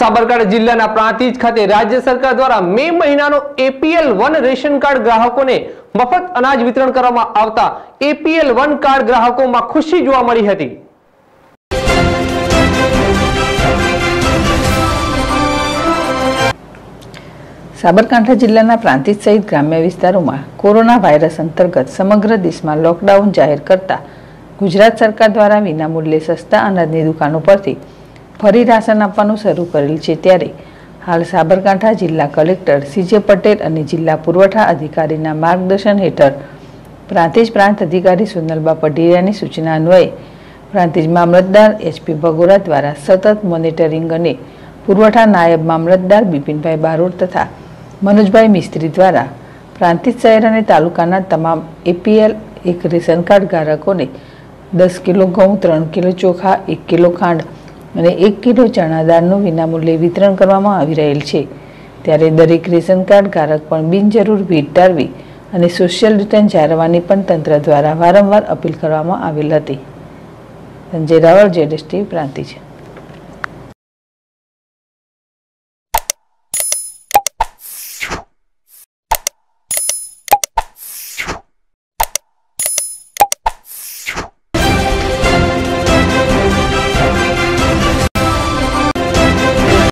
સાબરકાંઠા જિલ્લાના પ્રાંતિજ ખાતે રાજ્ય સરકાર દ્વારા મે મહિનાનો એપીએલ વન રેશન કાર્ડ ગ્રાહકોને મફત અનાજ વિતરણ કરવામાં આવતા એપીએલ વન કાર્ડ ગ્રાહકોમાં ખુશી જોવા મળી હતી. સાબરકાંઠા જિલ્લાના પ્રાંતિજ સહિત ગ્રામ્ય વિસ્તારોમાં કોરોના વાયરસ અંતર્ગત સમગ્ર દેશમાં લોકડાઉન જાહેર કરતા ગુજરાત સરકાર દ્વારા વિનામૂલ્યે સસ્તા અનાજની દુકાનો પરથી ફરી રાશન આપવાનું શરૂ કરેલ છે ત્યારે હાલ સાબરકાંઠા જિલ્લા કલેક્ટર સીજે પટેલ અને જિલ્લા પુરવઠા અધિકારીના માર્ગદર્શન હેઠળ પ્રાંતિજ પ્રાંત અધિકારી સુનલબા પઢિયાની સૂચના અન્વયે પ્રાંતિજ મામલતદાર એચપી ભગોરા દ્વારા સતત મોનિટરિંગ અને પુરવઠા નાયબ મામલતદાર બિપિનભાઈ બારોટ તથા મનોજભાઈ મિસ્ત્રી દ્વારા પ્રાંતિજ શહેર અને તાલુકાના તમામ એપીએલ એક રેશન કાર્ડ ધારકોને દસ કિલો ઘઉં, ત્રણ કિલો ચોખા, એક કિલો ખાંડ અને એક કિલો ચણા દાળનું વિનામૂલ્યે વિતરણ કરવામાં આવી રહેલ છે. ત્યારે દરેક રેશન કાર્ડ ધારક પણ બિનજરૂર ભીડ ટાળવી અને સોશિયલ રિટર્ન જાળવવાની પણ તંત્ર દ્વારા વારંવાર અપીલ કરવામાં આવેલ હતી. સંજય રાવળ જેડેસ્ટી પ્રાંતિ પ્રાંતિજ.